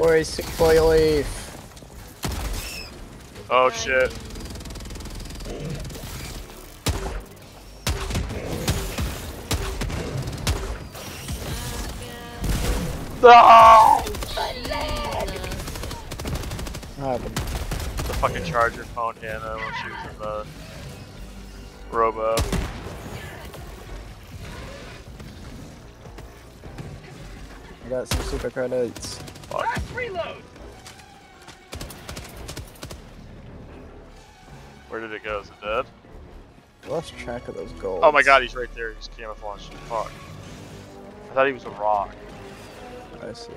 Or a sick boy leaf. Oh shit. No! The fucking charger phone Hannah when she was in the robo. I got some super credits. Fuck. Reload. Where did it go? Is it dead? Lost track of those goals. Oh my god, he's right there. He's camouflaged. Fuck. I thought he was a rock. I see.